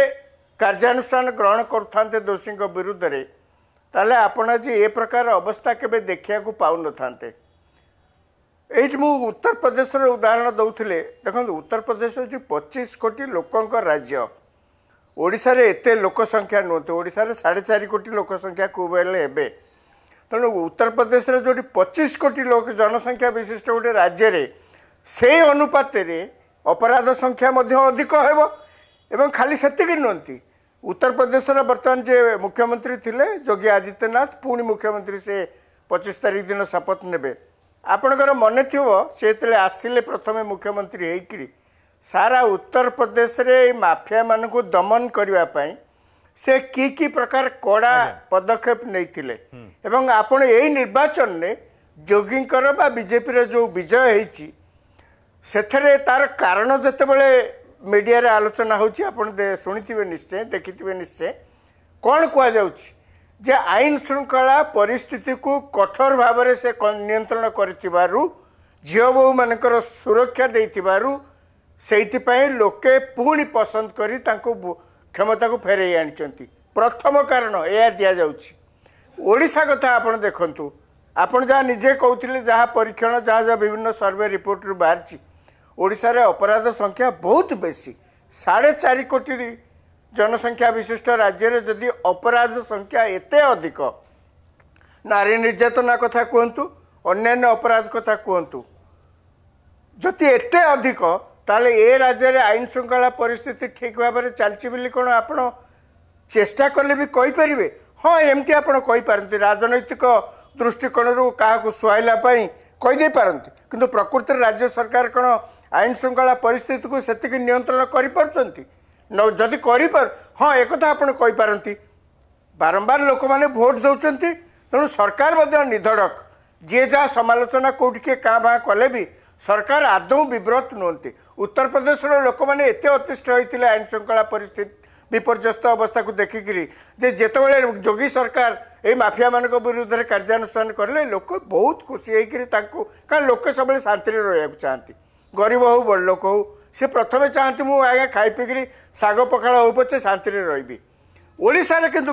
କାର୍ଯ୍ୟାନୁଷ୍ଠାନ ଗ୍ରହଣ କରୁଥାନ୍ତେ ଦୋଷୀଙ୍କ ବିରୁଦ୍ଧରେ ତାହେଲେ ଆପଣ ଆଜି ଏ ପ୍ରକାର ଅବସ୍ଥା କେବେ ଦେଖିବାକୁ ପାଉନଥାନ୍ତେ। ଏଇଠି ମୁଁ ଉତ୍ତରପ୍ରଦେଶର ଉଦାହରଣ ଦେଉଥିଲେ ଦେଖନ୍ତୁ ଉତ୍ତରପ୍ରଦେଶ ହେଉଛି ପଚିଶ କୋଟି ଲୋକଙ୍କ ରାଜ୍ୟ। ଓଡ଼ିଶାରେ ଏତେ ଲୋକ ସଂଖ୍ୟା ନୁହନ୍ତି ଓଡ଼ିଶାରେ ସାଢ଼େ ଚାରି କୋଟି ଲୋକ ସଂଖ୍ୟା ଖୁବ୍ ହେଲେ ହେବେ ତେଣୁ ଉତ୍ତରପ୍ରଦେଶରେ ଯେଉଁଠି ପଚିଶ କୋଟି ଲୋକ ଜନସଂଖ୍ୟା ବିଶିଷ୍ଟ ଗୋଟେ ରାଜ୍ୟରେ ସେଇ ଅନୁପାତରେ ଅପରାଧ ସଂଖ୍ୟା ମଧ୍ୟ ଅଧିକ ହେବ ଏବଂ ଖାଲି ସେତିକି ନୁହନ୍ତି। ଉତ୍ତରପ୍ରଦେଶର ବର୍ତ୍ତମାନ ଯେ ମୁଖ୍ୟମନ୍ତ୍ରୀ ଥିଲେ ଯୋଗୀ ଆଦିତ୍ୟନାଥ ପୁଣି ମୁଖ୍ୟମନ୍ତ୍ରୀ ସେ ପଚିଶ ତାରିଖ ଦିନ ଶପଥ ନେବେ। ଆପଣଙ୍କର ମନେ ଥିବ ସେ ଯେତେବେଳେ ଆସିଲେ ପ୍ରଥମେ ମୁଖ୍ୟମନ୍ତ୍ରୀ ହେଇକିରି ସାରା ଉତ୍ତରପ୍ରଦେଶରେ ଏଇ ମାଫିଆମାନଙ୍କୁ ଦମନ କରିବା ପାଇଁ ସେ କି କି ପ୍ରକାର କଡ଼ା ପଦକ୍ଷେପ ନେଇଥିଲେ। ଏବଂ ଆପଣ ଏଇ ନିର୍ବାଚନରେ ଯୋଗୀଙ୍କର ବା ବିଜେପିର ଯେଉଁ ବିଜୟ ହେଇଛି ସେଥିରେ ତାର କାରଣ ଯେତେବେଳେ ମିଡ଼ିଆରେ ଆଲୋଚନା ହେଉଛି ଆପଣ ଶୁଣିଥିବେ ନିଶ୍ଚୟ ଦେଖିଥିବେ ନିଶ୍ଚୟ କ'ଣ କୁହାଯାଉଛି? ଯେ ଆଇନ ଶୃଙ୍ଖଳା ପରିସ୍ଥିତିକୁ କଠୋର ଭାବରେ ସେ ନିୟନ୍ତ୍ରଣ କରିଥିବାରୁ ଝିଅ ବୋହୂମାନଙ୍କର ସୁରକ୍ଷା ଦେଇଥିବାରୁ ସେଇଥିପାଇଁ ଲୋକେ ପୁଣି ପସନ୍ଦ କରି ତାଙ୍କୁ କ୍ଷମତାକୁ ଫେରେଇ ଆଣିଛନ୍ତି। ପ୍ରଥମ କାରଣ ଏହା ଦିଆଯାଉଛି। ଓଡ଼ିଶା କଥା ଆପଣ ଦେଖନ୍ତୁ। ଆପଣ ଯାହା ନିଜେ କହୁଥିଲେ ଯାହା ପରୀକ୍ଷଣ ଯାହା ଯାହା ବିଭିନ୍ନ ସର୍ଭେ ରିପୋର୍ଟରୁ ବାହାରିଛି ଓଡ଼ିଶାରେ ଅପରାଧ ସଂଖ୍ୟା ବହୁତ ବେଶୀ। ସାଢ଼େ ଚାରି କୋଟି ଜନସଂଖ୍ୟା ବିଶିଷ୍ଟ ରାଜ୍ୟରେ ଯଦି ଅପରାଧ ସଂଖ୍ୟା ଏତେ ଅଧିକ ନାରୀ ନିର୍ଯାତନା କଥା କୁହନ୍ତୁ ଅନ୍ୟାନ୍ୟ ଅପରାଧ କଥା କୁହନ୍ତୁ ଯଦି ଏତେ ଅଧିକ ତାହେଲେ ଏ ରାଜ୍ୟରେ ଆଇନ ଶୃଙ୍ଖଳା ପରିସ୍ଥିତି ଠିକ୍ ଭାବରେ ଚାଲିଛି ବୋଲି କ'ଣ ଆପଣ ଚେଷ୍ଟା କଲେ ବି କହିପାରିବେ? ହଁ ଏମିତି ଆପଣ କହିପାରନ୍ତି। ରାଜନୈତିକ ଦୃଷ୍ଟିକୋଣରୁ କାହାକୁ ସୁହାଇଲା ପାଇଁ କହିଦେଇପାରନ୍ତି କିନ୍ତୁ ପ୍ରକୃତରେ ରାଜ୍ୟ ସରକାର କ'ଣ ଆଇନ ଶୃଙ୍ଖଳା ପରିସ୍ଥିତିକୁ ସେତିକି ନିୟନ୍ତ୍ରଣ କରିପାରୁଛନ୍ତି? ଯଦି କରିପାରୁ ହଁ ଏକଥା ଆପଣ କହିପାରନ୍ତି। ବାରମ୍ବାର ଲୋକମାନେ ଭୋଟ ଦେଉଛନ୍ତି। ତେଣୁ ସରକାର ମଧ୍ୟ ନିଧଡ଼କ। ଯିଏ ଯାହା ସମାଲୋଚନା କେଉଁଠି କିଏ କାଁ ଭାଁ କଲେ ବି ସରକାର ଆଦୌ ବିବ୍ରତ ନୁହନ୍ତି। ଉତ୍ତରପ୍ରଦେଶର ଲୋକମାନେ ଏତେ ଅତିଷ୍ଠ ହୋଇଥିଲେ ଆଇନ ଶୃଙ୍ଖଳା ପରିସ୍ଥିତି ବିପର୍ଯ୍ୟସ୍ତ ଅବସ୍ଥାକୁ ଦେଖିକିରି ଯେ ଯେତେବେଳେ ଯୋଗୀ ସରକାର ଏଇ ମାଫିଆମାନଙ୍କ ବିରୁଦ୍ଧରେ କାର୍ଯ୍ୟାନୁଷ୍ଠାନ କଲେ ଲୋକ ବହୁତ ଖୁସି ହେଇକିରି ତାଙ୍କୁ କାରଣ ଲୋକେ ସବୁବେଳେ ଶାନ୍ତିରେ ରହିବାକୁ ଚାହାନ୍ତି। ଗରିବ ହଉ ବଡ଼ ଲୋକ ହଉ ସେ ପ୍ରଥମେ ଚାହାନ୍ତି ମୁଁ ଆଜ୍ଞା ଖାଇ ପିଇକିରି ଶାଗ ପଖାଳ ହଉ ପଛେ ଶାନ୍ତିରେ ରହିବି। ଓଡ଼ିଶାରେ କିନ୍ତୁ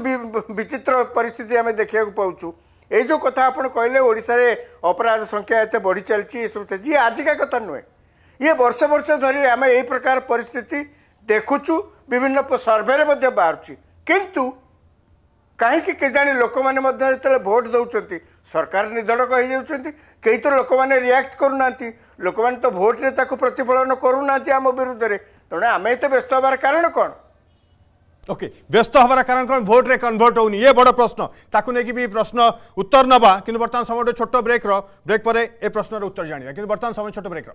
ବିଚିତ୍ର ପରିସ୍ଥିତି ଆମେ ଦେଖିବାକୁ ପାଉଛୁ। ଏଇ ଯେଉଁ କଥା ଆପଣ କହିଲେ ଓଡ଼ିଶାରେ ଅପରାଧ ସଂଖ୍ୟା ଏତେ ବଢ଼ି ଚାଲିଛି ଏସବୁ ଚାଲିଛି ଇଏ ଆଜିକା କଥା ନୁହେଁ। ଇଏ ବର୍ଷ ବର୍ଷ ଧରି ଆମେ ଏଇ ପ୍ରକାର ପରିସ୍ଥିତି ଦେଖୁଛୁ ବିଭିନ୍ନ ସର୍ଭେରେ ମଧ୍ୟ ବାହାରୁଛି। କିନ୍ତୁ କାହିଁକି କେଜାଣି ଲୋକମାନେ ମଧ୍ୟ ଯେତେବେଳେ ଭୋଟ ଦେଉଛନ୍ତି ସରକାର ନିଧଡ଼କ ହେଇଯାଉଛନ୍ତି କେହି ତ ଲୋକମାନେ ରିଆକ୍ଟ କରୁନାହାନ୍ତି ଲୋକମାନେ ତ ଭୋଟରେ ତାକୁ ପ୍ରତିଫଳନ କରୁନାହାନ୍ତି ଆମ ବିରୁଦ୍ଧରେ ତେଣୁ ଆମେ ଏତେ ବ୍ୟସ୍ତ ହେବାର କାରଣ କ'ଣ ওকে ব্যস্ত হবার কারণ কোণ ভোটরে কনভর্ট হউনি এ বড় প্রশ্ন তাকে নেই বি প্রশ্ন উত্তর নবা কিন্তু বর্তমান সময় গোটে ছোট ব্রেক্র ব্রেক পরে এ প্রশ্নর উত্তর জাঁয়া কিন্তু বর্তমান সময় ছোট ব্রেক্র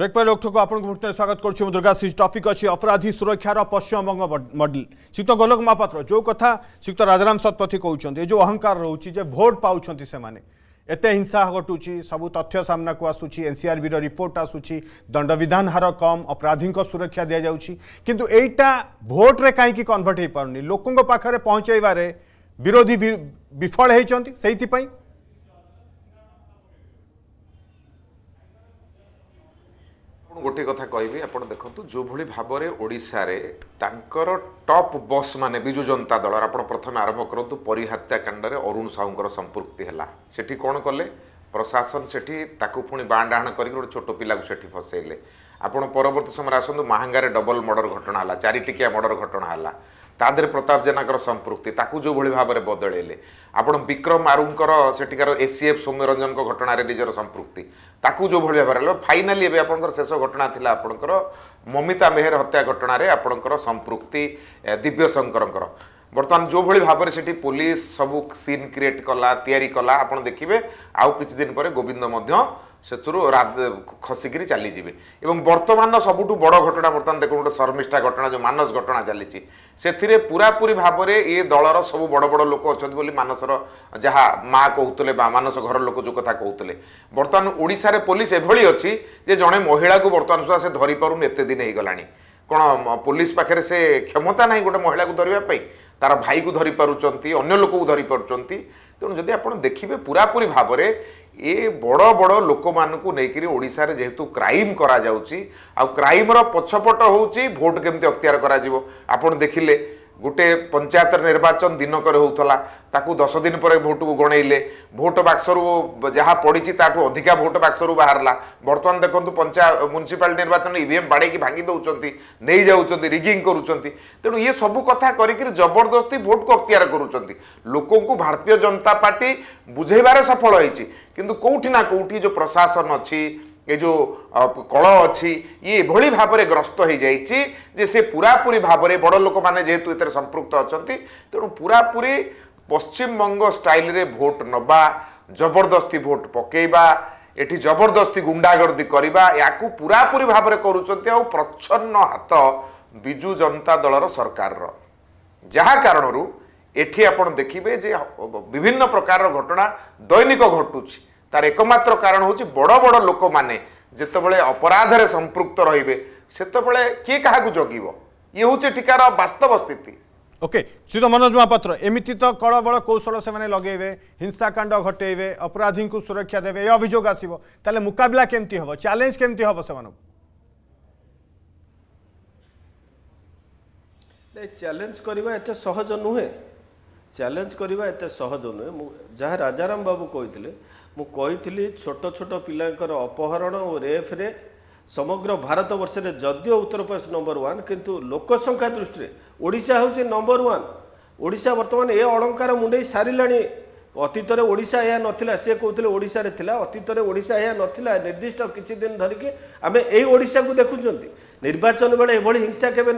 ब्रेक पर लोकठक आपत स्वागत कर दुर्गा श्री टफिक अच्छी अपराधी सुरक्षार पश्चिम बंग मडल श्रीयुक्त गोलक महापात्र जो कथ श्रीयुक्त राजाराम शतपथी कहते जो अहंकार रोचे भोट पाँच पाने एत हिंसा घटू सब तथ्य सामना को आसूरी एनसीआरबी रिपोर्ट आसूरी दंडविधान हार कम अपराधी सुरक्षा दि जाऊँगी किंतु भोट्रे कहीं कनभर्ट हो पार नहीं लोकों पाखे पहुँचवे विरोधी विफल होती से ଆପଣ ଗୋଟିଏ କଥା କହିବି ଆପଣ ଦେଖନ୍ତୁ ଯେଉଁଭଳି ଭାବରେ ଓଡ଼ିଶାରେ ତାଙ୍କର ଟପ୍ ବସ୍ ମାନେ ବିଜୁ ଜନତା ଦଳର ଆପଣ ପ୍ରଥମେ ଆରମ୍ଭ କରନ୍ତୁ ପରୀ ହତ୍ୟାକାଣ୍ଡରେ ଅରୁଣ ସାହୁଙ୍କର ସମ୍ପୃକ୍ତି ହେଲା। ସେଠି କ'ଣ କଲେ? ପ୍ରଶାସନ ସେଠି ତାକୁ ପୁଣି ବାଁ ଡାହାଣ କରିକି ଗୋଟେ ଛୋଟ ପିଲାକୁ ସେଠି ଫସେଇଲେ। ଆପଣ ପରବର୍ତ୍ତୀ ସମୟରେ ଆସନ୍ତୁ ମାହାଙ୍ଗାରେ ଡବଲ ମର୍ଡର ଘଟଣା ହେଲା ଚାରି ଟିକିଆ ମର୍ଡର ଘଟଣା ହେଲା। ତା ଦେହରେ ପ୍ରତାପ ଜେନାଙ୍କର ସମ୍ପୃକ୍ତି ତାକୁ ଯେଉଁଭଳି ଭାବରେ ବଦଳେଇଲେ। ଆପଣ ବିକ୍ରମ ଆରୁଙ୍କର ସେଠିକାର ଏସିଏଫ୍ ସୌମ୍ୟରଞ୍ଜନଙ୍କ ଘଟଣାରେ ନିଜର ସମ୍ପୃକ୍ତି। ତାକୁ ଯେଉଁଭଳି ଭାବରେ ହେଲା ଫାଇନାଲି ଏବେ ଆପଣଙ୍କର ଶେଷ ଘଟଣା ଥିଲା ଆପଣଙ୍କର ମମିତା ମେହେର ହତ୍ୟା ଘଟଣାରେ ଆପଣଙ୍କର ସମ୍ପୃକ୍ତି ଏ, ଦିବ୍ୟ ଶଙ୍କରଙ୍କର ବର୍ତ୍ତମାନ ଯେଉଁଭଳି ଭାବରେ ସେଠି ପୋଲିସ ସବୁ ସିନ୍ କ୍ରିଏଟ୍ କଲା ତିଆରି କଲା ଆପଣ ଦେଖିବେ ଆଉ କିଛି ଦିନ ପରେ ଗୋବିନ୍ଦ ମଧ୍ୟ ସେଥିରୁ ରା- ଖସିକିରି ଚାଲିଯିବେ। ଏବଂ ବର୍ତ୍ତମାନର ସବୁଠୁ ବଡ଼ ଘଟଣା ବର୍ତ୍ତମାନ ଦେଖନ୍ତୁ ଗୋଟେ ଶର୍ମିଷ୍ଠା ଘଟଣା ଯେଉଁ ମାନସ ଘଟଣା ଚାଲିଛି। ସେଥିରେ ପୁରାପୁରି ଭାବରେ ଏ ଦଳର ସବୁ ବଡ଼ ବଡ଼ ଲୋକ ଅଛନ୍ତି ବୋଲି ମାନସର ଯାହା ମା କହୁଥିଲେ ବା ମାନସ ଘର ଲୋକ ଯେଉଁ କଥା କହୁଥିଲେ। ବର୍ତ୍ତମାନ ଓଡ଼ିଶାରେ ପୋଲିସ ଏଭଳି ଅଛି ଯେ ଜଣେ ମହିଳାକୁ ବର୍ତ୍ତମାନ ସୁଦ୍ଧା ସେ ଧରିପାରୁନି ଏତେ ଦିନ ହେଇଗଲାଣି। କ'ଣ ମ- ପୋଲିସ ପାଖରେ ସେ କ୍ଷମତା ନାହିଁ ଗୋଟେ ମହିଳାକୁ ଧରିବା ପାଇଁ? ତାର ଭାଇକୁ ଧରି ପାରୁଛନ୍ତି ଅନ୍ୟ ଲୋକକୁ ଧରି ପାରୁଛନ୍ତି ତେଣୁ ଯଦି ଆପଣ ଦେଖିବେ ପୁରାପୁରି ଭାବରେ ଏ ବଡ଼ ବଡ଼ ଲୋକମାନଙ୍କୁ ନେଇକିରି ଓଡ଼ିଶାରେ ଯେହେତୁ କ୍ରାଇମ୍ କରାଯାଉଛି ଆଉ କ୍ରାଇମ୍ର ପଛପଟ ହେଉଛି ଭୋଟ କେମିତି ଅକ୍ତିଆର କରାଯିବ। ଆପଣ ଦେଖିଲେ ଗୋଟେ ପଞ୍ଚାୟତ ନିର୍ବାଚନ ଦିନକରେ ହେଉଥିଲା ତାକୁ ଦଶ ଦିନ ପରେ ଭୋଟକୁ ଗଣେଇଲେ। ଭୋଟ ବାକ୍ସରୁ ଯାହା ପଡ଼ିଛି ତାଠୁ ଅଧିକା ଭୋଟ ବାକ୍ସରୁ ବାହାରିଲା। ବର୍ତ୍ତମାନ ଦେଖନ୍ତୁ ପଞ୍ଚାୟତ ମ୍ୟୁନିସିପାଲିଟି ନିର୍ବାଚନ ଇଭିଏମ୍ ବାଡ଼େଇକି ଭାଙ୍ଗି ଦେଉଛନ୍ତି ନେଇଯାଉଛନ୍ତି ରିଗିଂ କରୁଛନ୍ତି। ତେଣୁ ଇଏ ସବୁ କଥା କରିକିରି ଜବରଦସ୍ତି ଭୋଟକୁ ଅକ୍ତିଆର କରୁଛନ୍ତି। ଲୋକଙ୍କୁ ଭାରତୀୟ ଜନତା ପାର୍ଟି ବୁଝେଇବାରେ ସଫଳ ହେଇଛି। କିନ୍ତୁ କୋଉଠି ନା କୋଉଠି ଯୋଉ ପ୍ରଶାସନ ଅଛି ଏ ଯୋଉ ଅ, କଳ ଅଛି ଇଏ ଏଭଳି ଭାବରେ ଗ୍ରସ୍ତ ହେଇଯାଇଛି ଯେ ସେ ପୁରାପୁରି ଭାବରେ ବଡ଼ ଲୋକମାନେ ଯେହେତୁ ଏଥିରେ ସମ୍ପୃକ୍ତ ଅଛନ୍ତି ତେଣୁ ପୁରାପୁରି ପଶ୍ଚିମବଙ୍ଗ ଷ୍ଟାଇଲରେ ଭୋଟ ନେବା ଜବରଦସ୍ତି ଭୋଟ ପକେଇବା ଏଠି ଜବରଦସ୍ତି ଗୁଣ୍ଡାଗର୍ଦି କରିବା ୟାକୁ ପୁରାପୁରି ଭାବରେ କରୁଛନ୍ତି ଆଉ ପ୍ରଚ୍ଛନ୍ନ ହାତ ବିଜୁ ଜନତା ଦଳର ସରକାରର। ଯାହା କାରଣରୁ ଏଠି ଆପଣ ଦେଖିବେ ଯେ ବିଭିନ୍ନ ପ୍ରକାରର ଘଟଣା ଦୈନିକ ଘଟୁଛି। তার একমাত্র কারণ হচ্ছে বড় বড় লোকমানে যেতবে অপরাধের সম্পৃক্ত রহবে সেতবে কি কাহু জগিব ইয়ে হচ্ছে টিকার বাস্তব স্থিতি ওকে শ্রীত মনোজ মহাপাত্র এমিতি তো কড়বড় কৌশল সে লগাইবে হিংসাকাণ্ড ঘটাইবে অপরাধী সুরক্ষা দেবে এ অভিযোগ আসব তাহলে মুকাবিলা কেমতি হব চ্যালেঞ্জ কেমতি হব সে চ্যালেঞ্জ করা এত সহজ নুহে চ্যালেঞ্জ করা এত সহজ নুহে যা রাজারাম বাবু কে ମୁଁ କହିଥିଲି ଛୋଟ ଛୋଟ ପିଲାଙ୍କର ଅପହରଣ ଓ ରେଫ୍ରେ ସମଗ୍ର ଭାରତ ବର୍ଷରେ ଯଦିଓ ଉତ୍ତରପ୍ରଦେଶ ନମ୍ବର ୱାନ୍ କିନ୍ତୁ ଲୋକ ସଂଖ୍ୟା ଦୃଷ୍ଟିରେ ଓଡ଼ିଶା ହେଉଛି ନମ୍ବର ୱାନ୍ ଓଡ଼ିଶା ବର୍ତ୍ତମାନ ଏ ଅଳଙ୍କାର ମୁଣ୍ଡେଇ ସାରିଲାଣି। ଅତୀତରେ ଓଡ଼ିଶା ଏହା ନଥିଲା ସେ କହୁଥିଲେ ଓଡ଼ିଶାରେ ଥିଲା। ଅତୀତରେ ଓଡ଼ିଶା ଏହା ନଥିଲା ନିର୍ଦ୍ଦିଷ୍ଟ କିଛି ଦିନ ଧରିକି ଆମେ ଏଇ ଓଡ଼ିଶାକୁ ଦେଖୁଛନ୍ତି। ନିର୍ବାଚନ ବେଳେ ଏଭଳି ହିଂସା କେବେ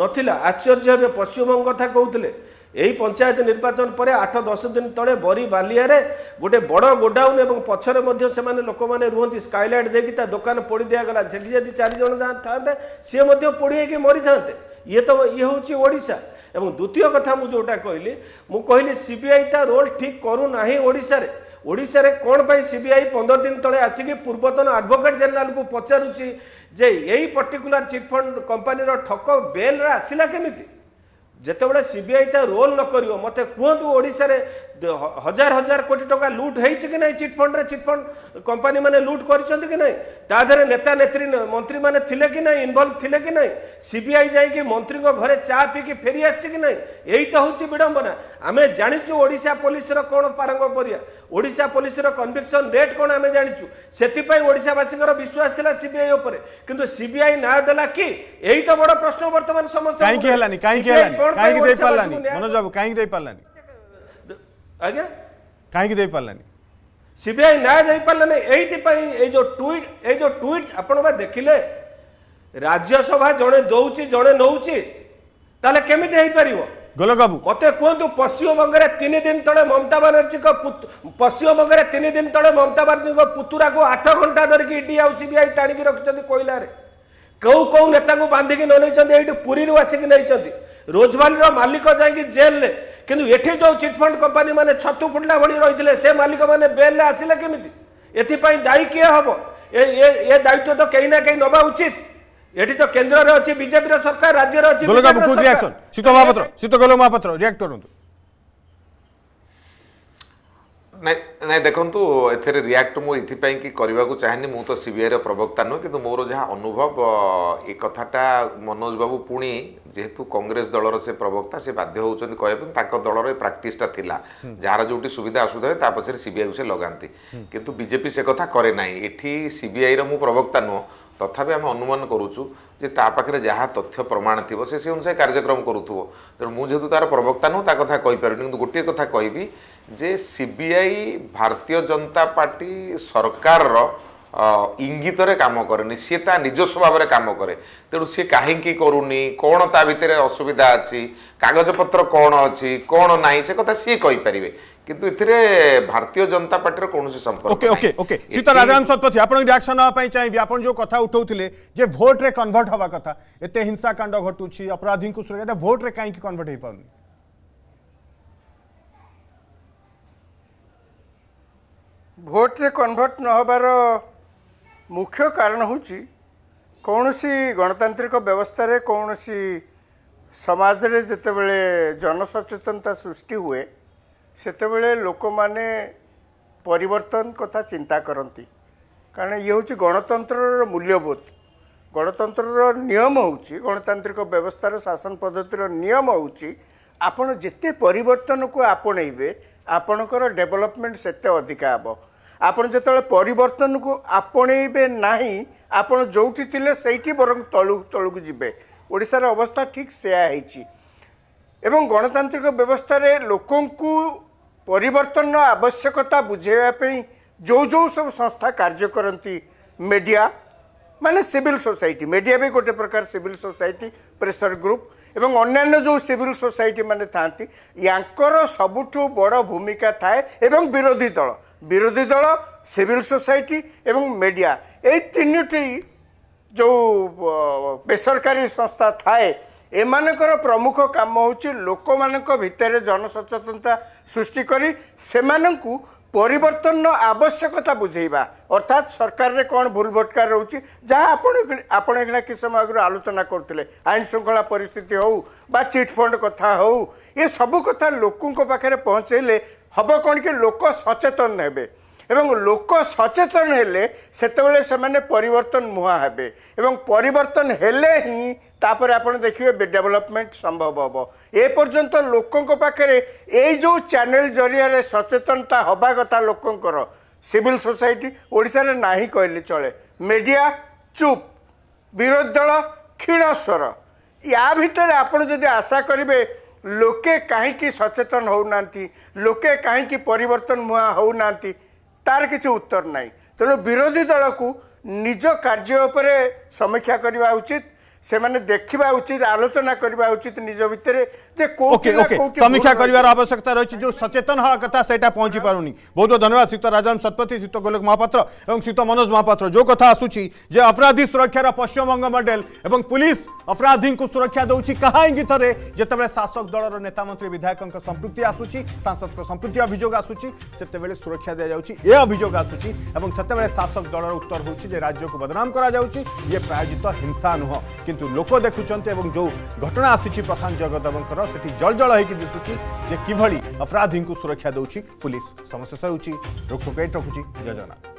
ନଥିଲା। ଆଶ୍ଚର୍ଯ୍ୟ ହେବେ ପଶ୍ଚିମବଙ୍ଗ କଥା କହୁଥିଲେ। ଏହି ପଞ୍ଚାୟତ ନିର୍ବାଚନ ପରେ ଆଠ ଦଶ ଦିନ ତଳେ ବରି ବାଲିଆରେ ଗୋଟେ ବଡ଼ ଗୋଡାଉନ୍ ଏବଂ ପଛରେ ମଧ୍ୟ ସେମାନେ ଲୋକମାନେ ରୁହନ୍ତି ସ୍କାଇଲାଇଟ୍ ଦେଇକି ତା ଦୋକାନ ପୋଡ଼ି ଦିଆଗଲା ସେଠି ଯଦି ଚାରି ଜଣ ଯା- ଥାନ୍ତେ ସିଏ ମଧ୍ୟ ପୋଡ଼ି ହେଇକି ମରିଥାନ୍ତେ ଇଏ ତ ଇଏ ହେଉଛି ଓଡ଼ିଶା ଏବଂ ଦ୍ୱିତୀୟ କଥା ମୁଁ ଯେଉଁଟା କହିଲି ମୁଁ କହିଲି ସିବିଆଇ ତା ରୋଲ୍ ଠିକ୍ କରୁନାହିଁ ଓଡ଼ିଶାରେ ଓଡ଼ିଶାରେ କ'ଣ ପାଇଁ ସିବିଆଇ ପନ୍ଦର ଦିନ ତଳେ ଆସିକି ପୂର୍ବତନ ଆଡଭୋକେଟ୍ ଜେନେରାଲକୁ ପଚାରୁଛି ଯେ ଏଇ ପର୍ଟିକୁଲାର ଚିଟ୍ଫଣ୍ଡ କମ୍ପାନୀର ଠକ ବେଲ୍ରେ ଆସିଲା କେମିତି যেতবে সিবিআই তা রোল ন করব মতো কুহতু ওড়শার হাজার হাজার কোটি টাকা লুট হয়েছে কি না চিটফন্ডে চিটফন্ড কোম্পানি মানে লুট করছেন কি না তা দেহে নেতা নেত্রী মন্ত্রী মানে লে কি না ইনভলভ লে কি না সিবিআই যাই মন্ত্রী ঘরে চা পিকি ফেরি আসছে কি না এইটা হচ্ছে বিড়ম্বনা আমি জাঁচু ওড়শা পুলিশের কোণ পারঙ্গ পরিয়া ওড়শা পুলিশের কনভিকশন রেট কোণ আমি জাঁচু সেপাই ওড়শাবাসীকর বিশ্বাস লা সিবিআই উপরে কিন্তু সিবিআই না দেলা কি এই তো বড় প্রশ্ন বর্তমানে সমস্ত কোণ କାହିଁକି ହେଲାନି କାହିଁକି ହେଲାନି କାହିଁକି ଦେଇ ପାରିଲାନି ମନୋଜ ବାବୁ କାହିଁକି ଦେଇ ପାରିଲାନି ଆଜ୍ଞା କାହିଁକି ଦେଇ ପାରିଲାନି ସିବିଆଇ ନ୍ୟାୟ ଦେଇପାରିଲାନି ଏଇଥିପାଇଁ ଏଇ ଯୋଉ ଟୁଇଟ୍ ଏଇ ଯୋଉ ଟୁଇଟ୍ ଆପଣ ବା ଦେଖିଲେ ରାଜ୍ୟସଭା ଜଣେ ଦଉଛି ଜଣେ ନଉଛି ତାହେଲେ କେମିତି ହେଇପାରିବ ଗୋଲକ ବାବୁ ମତେ କୁହନ୍ତୁ ପଶ୍ଚିମବଙ୍ଗରେ ତିନି ଦିନ ତଳେ ମମତା ବାନାର୍ଜୀଙ୍କ ପୁତ- ପଶ୍ଚିମବଙ୍ଗରେ ତିନି ଦିନ ତଳେ ମମତା ବାନାର୍ଜୀଙ୍କ ପୁତୁରାକୁ ଆଠ ଘଣ୍ଟା ଧରିକି ଇଡି ଆଉ ସିବିଆଇ ଟାଣିକି ରଖିଛନ୍ତି କୋଇଲାରେ। କେଉଁ କେଉଁ ନେତାଙ୍କୁ ବାନ୍ଧିକି ନ ନେଇଛନ୍ତି ଏଇଠି ପୁରୀରୁ ଆସିକି ନେଇଛନ୍ତି? ରୋଜଭାଲିର ମାଲିକ ଯାଇକି ଜେଲରେ କିନ୍ତୁ ଏଠି ଯୋଉ ଚିଟଫଣ୍ଡ କମ୍ପାନୀ ମାନେ ଛତୁ ଫୁଟିଲା ଭଳି ରହିଥିଲେ ସେ ମାଲିକ ମାନେ ବେଲରେ ଆସିଲେ କେମିତି ଏଥିପାଇଁ ଦାୟୀ କିଏ ହବ ଏ ଏ- ଏ ଦାୟିତ୍ୱ ତ କେହି ନା କେହି ନେବା ଉଚିତ ଏଠି ତ କେନ୍ଦ୍ରରେ ଅଛି ବିଜେପିର ସରକାର ରାଜ୍ୟରେ ଅଛି ଗୋଲକ ବାବୁ BJP ର କୁଡ୍ ସରକାର। ରିଆକ୍ସନ ଶୀତ ମହାପାତ୍ର ଶୀତ ନାଇଁ ନାଇଁ ଦେଖନ୍ତୁ ଏଥିରେ ରିଆକ୍ଟ ମୁଁ ଏଥିପାଇଁ କି କରିବାକୁ ଚାହେଁନି ମୁଁ ତ ସିବିଆଇର ପ୍ରବକ୍ତା ନୁହେଁ କିନ୍ତୁ ମୋର ଯାହା ଅନୁଭବ ଅ, ଏ କଥାଟା ମନୋଜ ବାବୁ ପୁଣି ଯେହେତୁ କଂଗ୍ରେସ ଦଳର ସେ ପ୍ରବକ୍ତା ସେ ବାଧ୍ୟ ହେଉଛନ୍ତି କହିବା ପାଇଁ ତାଙ୍କ ଦଳର ଏ ପ୍ରାକ୍ଟିସଟା ଥିଲା। ଯାହାର ଯୋଉଠି ସୁବିଧା ଅସୁବିଧା ହୁଏ ତା ପଛରେ ସିବିଆଇକୁ ସେ ଲଗାନ୍ତି। କିନ୍ତୁ ବିଜେପି ସେ କଥା କରେ ନାହିଁ। ଏଠି ସିବିଆଇର ମୁଁ ପ୍ରବକ୍ତା ନୁହଁ ତଥାପି ଆମେ ଅନୁମାନ କରୁଛୁ ଯେ ତା ପାଖରେ ଯାହା ତଥ୍ୟ ପ୍ରମାଣ ଥିବ ସେ ସେ ଅନୁସାରେ କାର୍ଯ୍ୟକ୍ରମ କରୁଥିବ। ତେଣୁ ମୁଁ ଯେହେତୁ ତାର ପ୍ରବକ୍ତା ନୁହଁ ତା କଥା କହିପାରିବିନି କିନ୍ତୁ ଗୋଟିଏ କଥା କହିବି ଯେ ସିବିଆଇ ଭାରତୀୟ ଜନତା ପାର୍ଟି ସରକାରର ଅ, ଇଙ୍ଗିତରେ କାମ କରେନି ସିଏ ତା ନିଜସ୍ୱ ଭାବରେ କାମ କରେ ତେଣୁ ସିଏ କାହିଁକି କରୁନି କ'ଣ ତା ଭିତରେ ଅସୁବିଧା ଅଛି କାଗଜପତ୍ର କ'ଣ ଅଛି କ'ଣ ନାହିଁ ସେ କଥା ସିଏ କହିପାରିବେ କିନ୍ତୁ ଏଥିରେ ଭାରତୀୟ ଜନତା ପାର୍ଟିର କୌଣସି ସମ୍ପର୍କ ওকে ওকে ନାହିଁ। ওকে শীত ଏଠି- রাজারাম শতপথী আপনার রিয়াকশন নেওয়া পাই চাইবি আপন যে কথা উঠাউলে যে ভোটরে কনভর্ট হওয়া কথা এতে হিংসাকাণ্ড ঘটুছি অপরাধী সুরক্ষা ভোটরে কাইকি কনভর্ট হয়ে পারুনি ଭୋଟରେ କନଭର୍ଟ ନ ହେବାର ମୁଖ୍ୟ କାରଣ ହେଉଛି କୌଣସି ଗଣତାନ୍ତ୍ରିକ ବ୍ୟବସ୍ଥାରେ କୌଣସି ସମାଜରେ ଯେତେବେଳେ ଜନସଚେତନତା ସୃଷ୍ଟି ହୁଏ ସେତେବେଳେ ଲୋକମାନେ ପରିବର୍ତ୍ତନ କଥା ଚିନ୍ତା କରନ୍ତି। କାରଣ ଇଏ ହେଉଛି ଗଣତନ୍ତ୍ରର ମୂଲ୍ୟବୋଧ। ଗଣତନ୍ତ୍ରର ନିୟମ ହେଉଛି ଗଣତାନ୍ତ୍ରିକ ବ୍ୟବସ୍ଥାର ଶାସନ ପଦ୍ଧତିର ନିୟମ ହେଉଛି ଆପଣ ଯେତେ ପରିବର୍ତ୍ତନକୁ ଆପଣେଇବେ ଆପଣଙ୍କର ଡେଭଲପମେଣ୍ଟ ସେତେ ଅଧିକା ହେବ। ଆପଣ ଯେତେବେଳେ ପରିବର୍ତ୍ତନକୁ ଆପଣେଇବେ ନାହିଁ ଆପଣ ଯେଉଁଠି ଥିଲେ ସେଇଠି ବରଂ ତଳୁ ତଳକୁ ଯିବେ। ଓଡ଼ିଶାର ଅବସ୍ଥା ଠିକ୍ ସେୟା ହେଇଛି ଏବଂ ଗଣତାନ୍ତ୍ରିକ ବ୍ୟବସ୍ଥାରେ ଲୋକଙ୍କୁ ପରିବର୍ତ୍ତନର ଆବଶ୍ୟକତା ବୁଝାଇବା ପାଇଁ ଯେଉଁ ଯେଉଁ ସବୁ ସଂସ୍ଥା କାର୍ଯ୍ୟ କରନ୍ତି ମିଡ଼ିଆ ମାନେ ସିଭିଲ୍ ସୋସାଇଟି ମିଡ଼ିଆ ବି ଗୋଟେ ପ୍ରକାର ସିଭିଲ୍ ସୋସାଇଟି ପ୍ରେସର ଗ୍ରୁପ୍ ଏବଂ ଅନ୍ୟାନ୍ୟ ଯେଉଁ ସିଭିଲ୍ ସୋସାଇଟି ମାନେ ଥାଆନ୍ତି ୟାଙ୍କର ସବୁଠୁ ବଡ଼ ଭୂମିକା ଥାଏ ଏବଂ ବିରୋଧୀ ଦଳ। ବିରୋଧୀ ଦଳ ସିଭିଲ୍ ସୋସାଇଟି ଏବଂ ମିଡ଼ିଆ ଏଇ ତିନିଟି ଯେଉଁ ବେସରକାରୀ ସଂସ୍ଥା ଥାଏ ଏମାନଙ୍କର ପ୍ରମୁଖ କାମ ହେଉଛି ଲୋକମାନଙ୍କ ଭିତରେ ଜନସଚେତନତା ସୃଷ୍ଟି କରି ସେମାନଙ୍କୁ ପରିବର୍ତ୍ତନର ଆବଶ୍ୟକତା ବୁଝେଇବା। ଅର୍ଥାତ୍ ସରକାରରେ କ'ଣ ଭୁଲ ଭଟକା ରହୁଛି ଯାହା ଆପଣ ଆପଣ ଏଇନା କିଛି ସମୟ ଆଗରୁ ଆଲୋଚନା କରୁଥିଲେ। ଆଇନ ଶୃଙ୍ଖଳା ପରିସ୍ଥିତି ହେଉ ବା ଚିଟ୍ ଫଣ୍ଡ କଥା ହେଉ ଏ ସବୁ କଥା ଲୋକଙ୍କ ପାଖରେ ପହଞ୍ଚେଇଲେ ହେବ କ'ଣ କି ଲୋକ ସଚେତନ ହେବେ। ଏବଂ ଲୋକ ସଚେତନ ହେଲେ ସେତେବେଳେ ସେମାନେ ପରିବର୍ତ୍ତନ ମୁହାଁ ହେବେ। ଏବଂ ପରିବର୍ତ୍ତନ ହେଲେ ହିଁ ତାପରେ ଆପଣ ଦେଖିବେ ଡେଭଲପମେଣ୍ଟ ସମ୍ଭବ ହେବ। ଏ ପର୍ଯ୍ୟନ୍ତ ଲୋକଙ୍କ ପାଖରେ ଏଇ ଯେଉଁ ଚ୍ୟାନେଲ ଜରିଆରେ ସଚେତନତା ହେବା କଥା ଲୋକଙ୍କର ସିଭିଲ ସୋସାଇଟି ଓଡ଼ିଶାରେ ନାହିଁ କହିଲେ ଚଳେ। ମିଡ଼ିଆ ଚୁପ୍ ବିରୋଧୀ ଦଳ କ୍ଷୀଣ ସ୍ୱର ୟା ଭିତରେ ଆପଣ ଯଦି ଆଶା କରିବେ ଲୋକେ କାହିଁକି ସଚେତନ ହେଉନାହାନ୍ତି ଲୋକେ କାହିଁକି ପରିବର୍ତ୍ତନ ମୁହାଁ ହେଉନାହାନ୍ତି ତାର କିଛି ଉତ୍ତର ନାହିଁ। ତେଣୁ ବିରୋଧୀ ଦଳକୁ ନିଜ କାର୍ଯ୍ୟ ଉପରେ ସମୀକ୍ଷା କରିବା ଉଚିତ। ସେମାନେ ଦେଖିବା ଉଚିତ ଆଲୋଚନା କରିବା ଉଚିତ ନିଜ ଭିତରେ ଯେ ଓକେ ଓକେ ସମୀକ୍ଷା କରିବାର ଆବଶ୍ୟକତା ରହିଛି ଯେଉଁ ସଚେତନ ହେବା କଥା ସେଇଟା ପହଞ୍ଚି ପାରୁନି। ବହୁତ ବହୁତ ଧନ୍ୟବାଦ ଶ୍ରୀତ ରାଜରାମ ଶତପଥୀ ଶ୍ରୀତ ଗୋଲକ ମହାପାତ୍ର ଏବଂ ଶ୍ରୀତ ମନୋଜ ମହାପାତ୍ର। ଯେଉଁ କଥା ଆସୁଛି ଯେ ଅପରାଧୀ ସୁରକ୍ଷାର ପଶ୍ଚିମବଙ୍ଗ ମଡେଲ ଏବଂ ପୁଲିସ ଅପରାଧୀଙ୍କୁ ସୁରକ୍ଷା ଦେଉଛି କାହା ଇଙ୍ଗିତରେ ଯେତେବେଳେ ଶାସକ ଦଳର ନେତାମନ୍ତ୍ରୀ ବିଧାୟକଙ୍କ ସମ୍ପୃକ୍ତି ଆସୁଛି ସାଂସଦଙ୍କ ସମ୍ପୃକ୍ତି ଅଭିଯୋଗ ଆସୁଛି ସେତେବେଳେ ସୁରକ୍ଷା ଦିଆଯାଉଛି ଏ ଅଭିଯୋଗ ଆସୁଛି ଏବଂ ସେତେବେଳେ ଶାସକ ଦଳର ଉତ୍ତର ହେଉଛି ଯେ ରାଜ୍ୟକୁ ବଦନାମ କରାଯାଉଛି ଇଏ ପ୍ରାୟୋଜିତ ହିଂସା ନୁହଁ কিন্তু লোক দেখুছেন এবং যে ঘটনা আসিছে প্রশান্ত জগদেবঙ্কর সেটি জলজল হয়েকি দিশুছি যে কিভাবে অপরাধী সুরক্ষা দেউছি পুলিশ সমস্যা সহুছি রোকটোকেট রাখুছি যোজনা